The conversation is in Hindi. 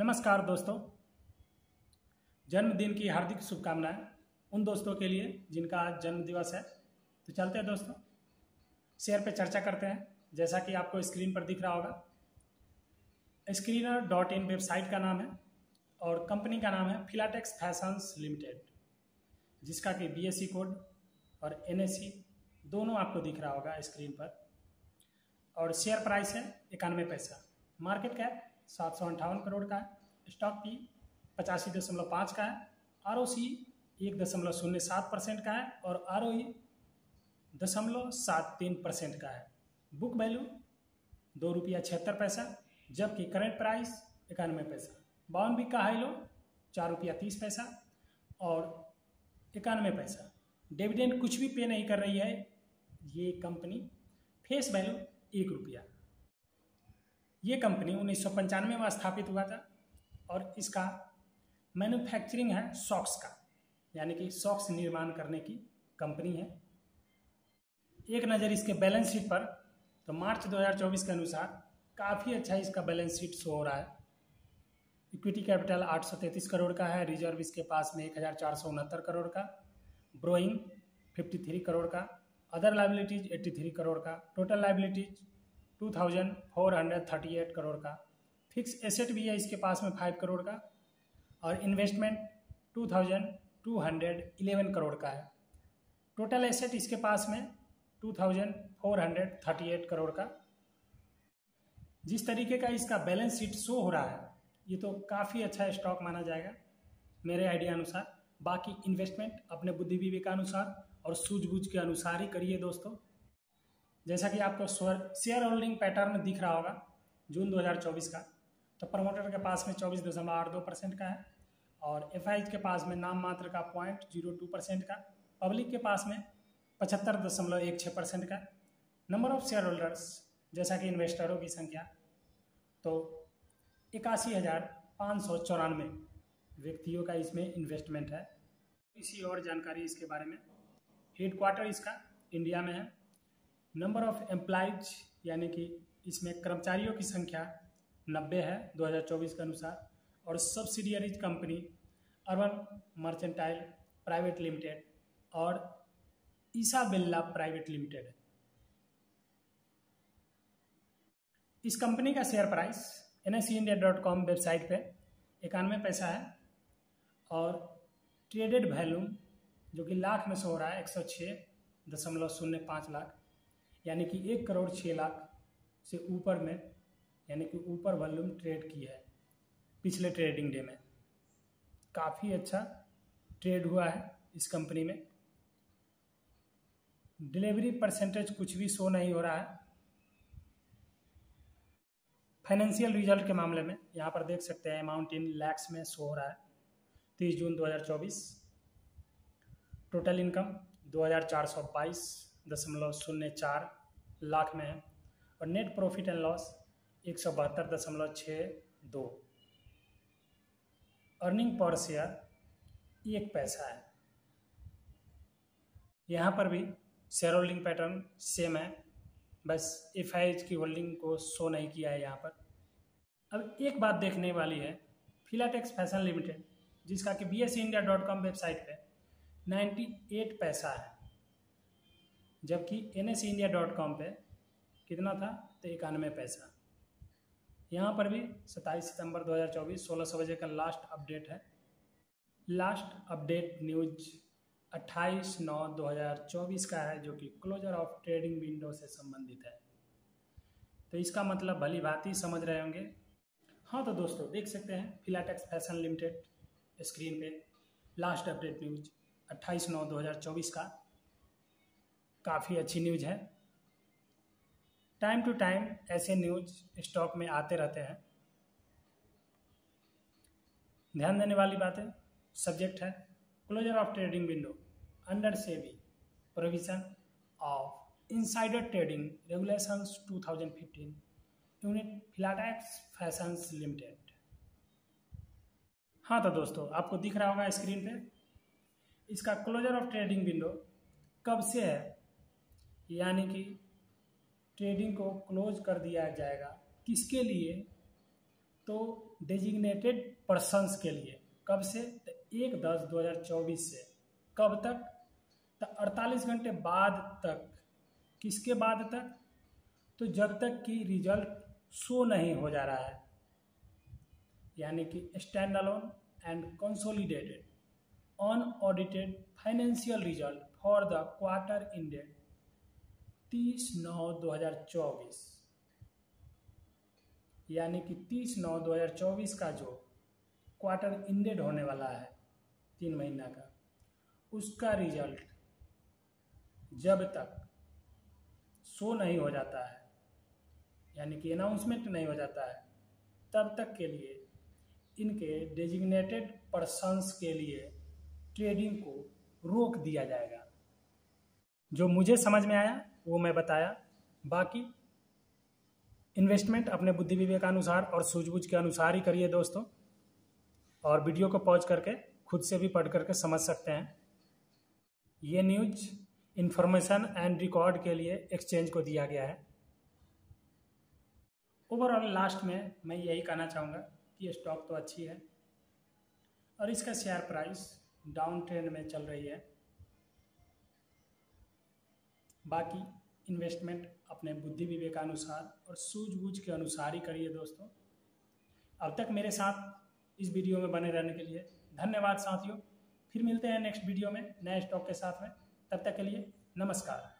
नमस्कार दोस्तों। जन्मदिन की हार्दिक शुभकामनाएँ उन दोस्तों के लिए जिनका आज जन्म दिवस है। तो चलते हैं दोस्तों। शेयर पे चर्चा करते हैं। जैसा कि आपको स्क्रीन पर दिख रहा होगा। स्क्रीनर डॉट इन वेबसाइट का नाम है और कंपनी का नाम है फिलाटेक्स फैशंस लिमिटेड जिसका कि बी कोड और एनएससी दोनों आपको दिख रहा होगा स्क्रीन पर। और शेयर प्राइस है इक्यानवे पैसा। मार्केट कैप सात सौ अंठावन करोड़ का है। स्टॉक पी पचासी दशमलव पाँच का है। आर ओ सी एक दशमलव शून्य सात परसेंट का है और आर ओ दशमलव सात तीन परसेंट का है। बुक वैल्यू दो रुपया छिहत्तर पैसा, जबकि करंट प्राइस इक्यानवे पैसा। बावन वीक का हाई लो, चार रुपया तीस पैसा और इक्यानवे पैसा। डिविडेंड कुछ भी पे नहीं कर रही है ये कंपनी। फेस वैल्यू एक रुपया। ये कंपनी उन्नीस सौ पंचानवे में स्थापित हुआ था और इसका मैन्युफैक्चरिंग है सॉक्स का, यानी कि सॉक्स निर्माण करने की कंपनी है। एक नज़र इसके बैलेंस शीट पर तो मार्च 2024 के अनुसार काफ़ी अच्छा इसका बैलेंस शीट शो हो रहा है। इक्विटी कैपिटल 833 करोड़ का है रिज़र्व इसके पास में एक हज़ार चार सौ उनहत्तर करोड़ का ब्रोइंग 53 करोड़ का अदर लाइबिलिटीज 83 करोड़ का total liabilities two thousand four hundred thirty eight crore का। फिक्स एसेट भी है इसके पास में फाइव करोड़ का। और investment two thousand two hundred eleven crore का है। टोटल एसेट इसके पास में two thousand four hundred thirty eight crore का। जिस तरीके का इसका बैलेंस शीट शो हो रहा है, ये तो काफ़ी अच्छा स्टॉक माना जाएगा, मेरे आइडिया अनुसार। बाकी इन्वेस्टमेंट अपने बुद्धि विवेकानुसार और सूझबूझ के अनुसार ही करिए दोस्तों। जैसा कि आपको शेयर होल्डिंग पैटर्न दिख रहा होगा, जून 2024 का। तो प्रमोटर के पास में चौबीस दशमलव आठ दो परसेंट का है और एफ़ के पास में नाम मात्र का पॉइंट ज़ीरो टू परसेंट का। पब्लिक के पास में पचहत्तर दशमलव एक छः परसेंट का। नंबर ऑफ़ शेयर होल्डर्स जैसा कि इन्वेस्टरों की संख्या तो इक्यासी हज़ार पाँच सौ चौरानवे व्यक्तियों का इसमें इन्वेस्टमेंट है। इसी और जानकारी इसके बारे में? हेडक्वार्टर इसका इंडिया में है। नंबर ऑफ़ एम्प्लॉयज़ यानी कि इसमें कर्मचारियों की संख्या नब्बे है 2024 के अनुसार, और subsidiaries company urban mercantile private limited और ईसा बिल्ला प्राइवेट लिमिटेड इस कंपनी का share price N S India dot com website पे इक्यानवे पैसा है, और ट्रेडेड वैल्यूम जो कि लाख में से हो रहा है, एक सौ छः दशमलव शून्य पाँच लाख यानी कि एक करोड़ छः लाख से ऊपर में, यानी कि ऊपर वॉल्यूम ट्रेड किया है पिछले ट्रेडिंग डे में। काफ़ी अच्छा ट्रेड हुआ है इस कंपनी में। डिलीवरी परसेंटेज कुछ भी शो नहीं हो रहा है। फाइनेंशियल रिज़ल्ट के मामले में यहाँ पर देख सकते हैं अमाउंट इन लैक्स में शो हो रहा है। तीस जून 2024 टोटल इनकम दो हज़ार चार सौ बाईस दशमलव शून्य चार। लाख में है और नेट प्रॉफिट एंड लॉस एक सौ बहत्तर दशमलव छः दो। अर्निंग पर शेयर एक पैसा है। यहाँ पर भी शेयर होल्डिंग पैटर्न सेम है। बस एफ़ की होल्डिंग को शो नहीं किया है यहाँ पर। अब एक बात देखने वाली है फिलाटेक्स फ़ैशन लिमिटेड जिसका कि बी वेबसाइट पे नाइन्टी एट पैसा है। जबकि N S India dot com पर कितना था? तो इक्यानवे पैसा। यहाँ पर भी सत्ताईस सितंबर 2024 सोलह सौ बजे का लास्ट अपडेट है। लास्ट अपडेट न्यूज़ 28 नौ 2024 का है, जो कि क्लोजर ऑफ़ ट्रेडिंग विंडो से संबंधित है। तो इसका मतलब भली ही समझ रहे होंगे। हाँ तो दोस्तों, देख सकते हैं फिलाटेक्स फ़ैशन लिमिटेड स्क्रीन पे लास्ट अपडेट न्यूज़ 28 नौ 2024 का। काफ़ी अच्छी न्यूज़ है। टाइम टू टाइम ऐसे न्यूज़ स्टॉक में आते रहते हैं। ध्यान देने वाली बात, सब्जेक्ट है। Closure of trading window under SEBI provision of insider trading regulations 2015 unit Filatex fashions limited हाँ तो दोस्तों, आपको दिख रहा होगा स्क्रीन पे। इसका क्लोजर ऑफ़ ट्रेडिंग विंडो कब से है? यानी कि ट्रेडिंग को क्लोज कर दिया जाएगा। किसके लिए? तो डेजिग्नेटेड पर्सनस के लिए। कब से? तो एक दस दो हज़ार चौबीस से। कब तक? तो अड़तालीस घंटे बाद तक। किसके बाद तक? तो जब तक कि रिज़ल्ट शो नहीं हो जा रहा है। यानी कि standalone and consolidated audited financial result for the quarter ended तीस नौ दो हज़ार चौबीस। यानी कि तीस नौ दो हज़ार चौबीस का जो क्वार्टर इंडेड होने वाला है, तीन महीना का, उसका रिज़ल्ट जब तक शो नहीं हो जाता है, यानी कि अनाउंसमेंट नहीं हो जाता है, तब तक के लिए इनके डेजिग्नेटेड पर्सनस के लिए ट्रेडिंग को रोक दिया जाएगा। जो मुझे समझ में आया? वो मैं बताया। बाकी इन्वेस्टमेंट अपने बुद्धि विवेक अनुसार और सूझबूझ के अनुसार ही करिए दोस्तों। और वीडियो को पॉज करके खुद से भी पढ़ करके समझ सकते हैं। ये न्यूज़ इन्फॉर्मेशन एंड रिकॉर्ड के लिए एक्सचेंज को दिया गया है। ओवरऑल लास्ट में मैं यही कहना चाहूँगा कि ये स्टॉक तो अच्छी है। और इसका शेयर प्राइस डाउन ट्रेंड में चल रही है। बाकी इन्वेस्टमेंट अपने बुद्धि विवेकानुसार और सूझबूझ के अनुसार ही करिए दोस्तों। अब तक मेरे साथ इस वीडियो में बने रहने के लिए धन्यवाद साथियों। फिर मिलते हैं नेक्स्ट वीडियो में, नए स्टॉक के साथ में। तब तक के लिए नमस्कार।